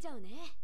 ちゃうね。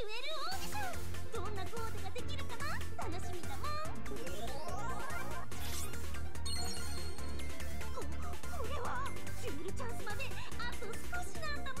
ュエルオーディションどんなコーデができるかな楽しみだもん。ここれはジュエルチャンスまであと少しなんだもん。